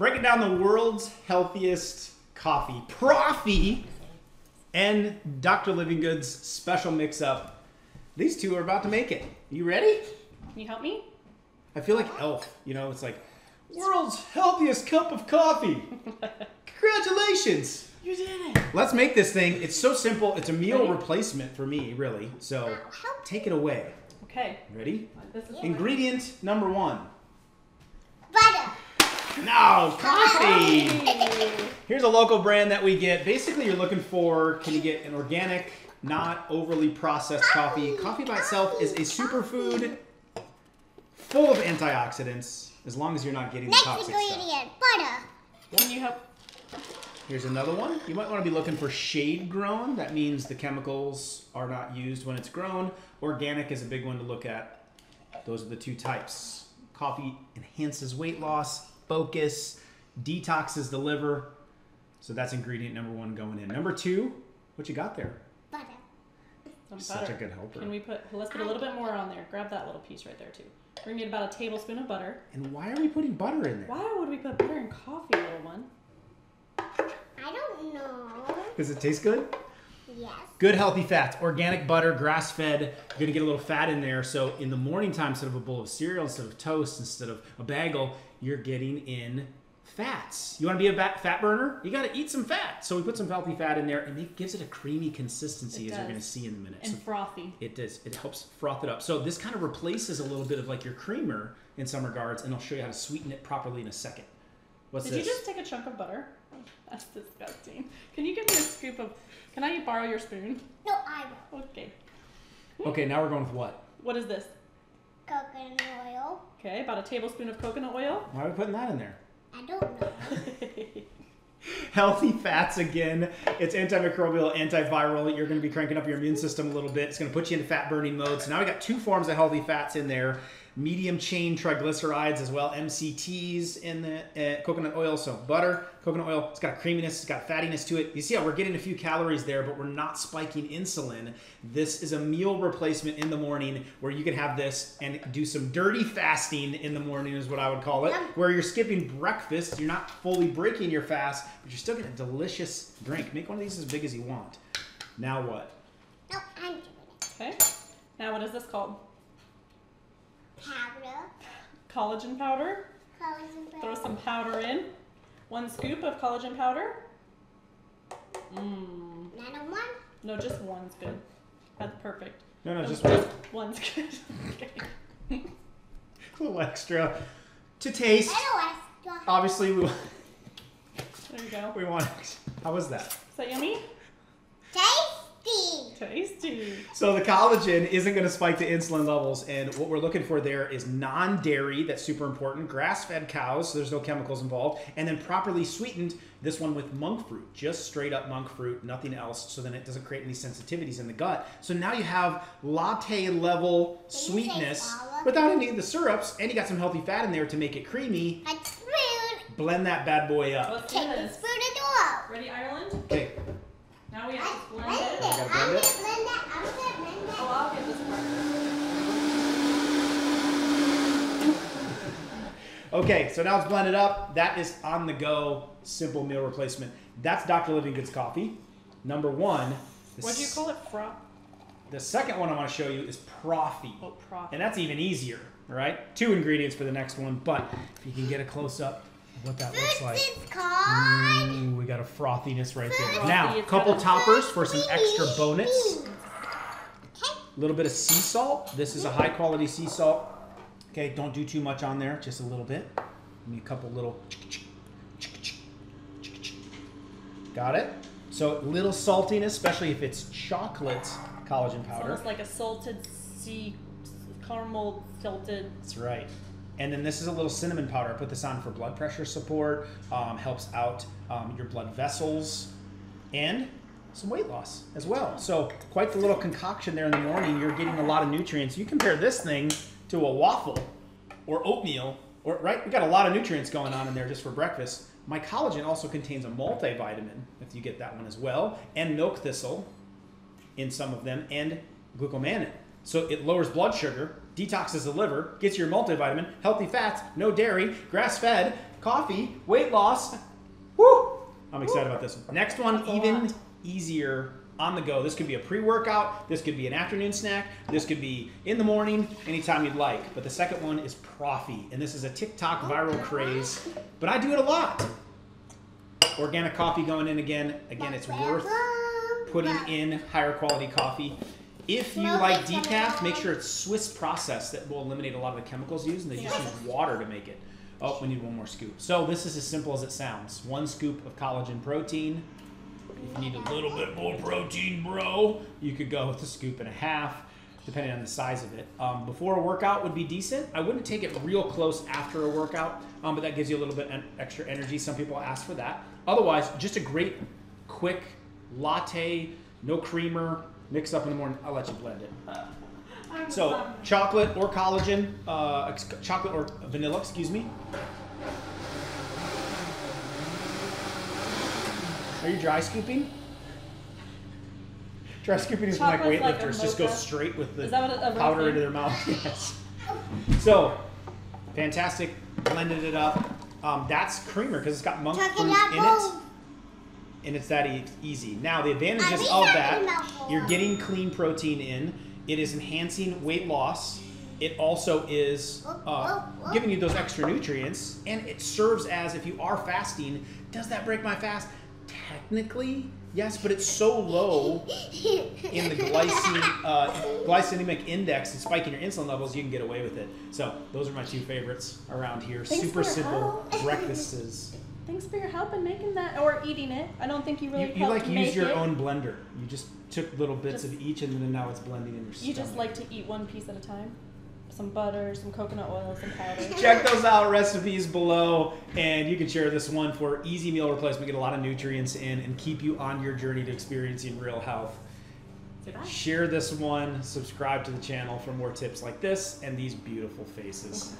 breaking down the world's healthiest coffee, Proffee, and Dr. Livingood's special mix up. These two are about to make it. You ready? Can you help me? I feel like Elf. You know, it's like world's healthiest cup of coffee. Congratulations. You did it. Let's make this thing. It's so simple. It's a meal Ready? replacement for me, really. So take it away. Okay. Ready? This is Ingredient number one. Butter. No, coffee. Here's a local brand that we get. Basically, you're looking for can you get an organic, not overly processed coffee? Coffee by itself is a superfood full of antioxidants as long as you're not getting the Next toxic stuff. ingredient, butter. Can you help? Here's another one. You might want to be looking for shade grown. That means the chemicals are not used when it's grown. Organic is a big one to look at. Those are the two types. Coffee enhances weight loss, focus, detoxes the liver. So that's ingredient number one going in. Number two, what you got there? Butter. Some Such butter. a good helper. Can we put? Let's put a little bit more on there. Grab that little piece right there too. We're gonna get about a tablespoon of butter. And why are we putting butter in there? Why would we put butter in coffee, little one? I don't know. Does it taste good? Yes. Good healthy fats, organic butter, grass fed. You're gonna get a little fat in there. So in the morning time, instead of a bowl of cereal, instead of toast, instead of a bagel, you're getting in fats. You wanna be a fat fat burner? You gotta eat some fat. So we put some healthy fat in there and it gives it a creamy consistency as you're gonna see in a minute. And So frothy. it does. It helps froth it up. So this kind of replaces a little bit of like your creamer in some regards, and I'll show you how to sweeten it properly in a second. What's Did this? you just take a chunk of butter? That's disgusting. Can you give me a scoop of? Can I borrow your spoon? No, I will. Okay. Okay, now we're going with what? What is this? Coconut oil. Okay, about a tablespoon of coconut oil. Why are we putting that in there? I don't know. Healthy fats again. It's antimicrobial, antiviral. You're going to be cranking up your immune system a little bit. It's going to put you into fat burning mode. So now we got two forms of healthy fats in there. Medium chain triglycerides as well, MCTs in the uh, coconut oil. So butter, coconut oil. It's got creaminess. It's got fattiness to it. You see how we're getting a few calories there, but we're not spiking insulin. This is a meal replacement in the morning where you can have this and do some dirty fasting in the morning is what I would call it. Yum. Where you're skipping breakfast, you're not fully breaking your fast, but you're still getting a delicious drink. Make one of these as big as you want. Now what? No, I'm doing it. Okay. Now what is this called? Powder. Collagen powder. Collagen Throw some powder in. One scoop of collagen powder. Mmm. Another one. No, just one's good. That's perfect. No, no, No, just one. One's good. okay. a little extra to taste. Little extra. Obviously, we, want. There you go. we want. How was that? Is that yummy? Tasty. Tasty. So the collagen isn't going to spike the insulin levels, and what we're looking for there is non-dairy. That's super important. Grass-fed cows, so there's no chemicals involved, and then properly sweetened. This one with monk fruit, just straight up monk fruit, nothing else. So then it doesn't create any sensitivities in the gut. So now you have latte level Did you say sweetness without any of the syrups, and you got some healthy fat in there to make it creamy. A spoon. Blend that bad boy up. Let's Take the this. spoon and. Ready, Ireland? Okay, Now we have to blend blend it. it. gotta I'm blend gonna it? blend it. I'm gonna blend it. Oh, I'll get this part. Okay, so now it's blended up. That is on the go, simple meal replacement. That's Dr. Livingood's coffee. Number one. The What do you call it? Fro. The second one I want to show you is Proffee. Oh, prof. And that's even easier, all right? Two ingredients for the next one, but if you can get a close up of what that looks like. Ooh, we got a frothiness right there. Now, a couple toppers for some extra bonus. A little bit of sea salt. This is a high quality sea salt. Okay, don't do too much on there, just a little bit. Give me a couple little. Got it? So little saltiness, especially if it's chocolate collagen It's powder. almost like a salted sea, caramel salted. That's right. And then this is a little cinnamon powder. I put this on for blood pressure support, um, helps out um, your blood vessels, and some weight loss as well. So quite the little concoction there in the morning. You're getting a lot of nutrients. You compare this thing to a waffle or oatmeal, or right? We got a lot of nutrients going on in there just for breakfast. My collagen also contains a multivitamin, if you get that one as well, and milk thistle in some of them, and glucomannan. So it lowers blood sugar, detoxes the liver, gets your multivitamin, healthy fats, no dairy, grass fed, coffee, weight loss. Woo! I'm excited about this one. Next one, That's even easier on the go. This could be a pre-workout. This could be an afternoon snack. This could be in the morning, anytime you'd like. But the second one is Proffee, and this is a TikTok viral craze. But I do it a lot. Organic coffee going in again. Again, it's worth putting in higher quality coffee. If you like decaf, make sure it's Swiss process that will eliminate a lot of the chemicals used, and they just use water to make it. Oh, we need one more scoop. So this is as simple as it sounds. One scoop of collagen protein. If you need a little bit more protein, bro, you could go with a scoop and a half, depending on the size of it. Um, before a workout would be decent. I wouldn't take it real close after a workout, um, but that gives you a little bit extra energy. Some people ask for that. Otherwise, just a great, quick latte, no creamer, mix up in the morning. I'll let you blend it. I'm So sorry. chocolate or collagen, uh, ex- chocolate or vanilla, excuse me. Are you dry scooping? Dry scooping is when like Chocolate's like weightlifters just go straight with the Is that what a- a powder thing? into their mouth. yes. So fantastic, blended it up. Um, that's creamer because it's got monk fruit in it apple. And it's that e- easy. Now the advantages of that, you're getting clean protein in. It is enhancing weight loss. It also is uh, Oh, oh, oh. giving you those extra nutrients, and it serves as if you are fasting. Does that break my fast? Technically, yes, but it's so low in the glycemic, uh, glycemic index and spiking your insulin levels, you can get away with it. So those are my two favorites around here. Super simple breakfasts. Thanks for your help in making that or eating it. I don't think you really You, you like use your it. own blender. You just took little bits Just- of each, and then now it's blending in your You just like to eat one piece at a time. Some butter, some coconut oil, some powder. Check those out, recipes below, and you can share this one for easy meal replacement. Get a lot of nutrients in and keep you on your journey to experiencing real health. Share this one, subscribe to the channel for more tips like this and these beautiful faces.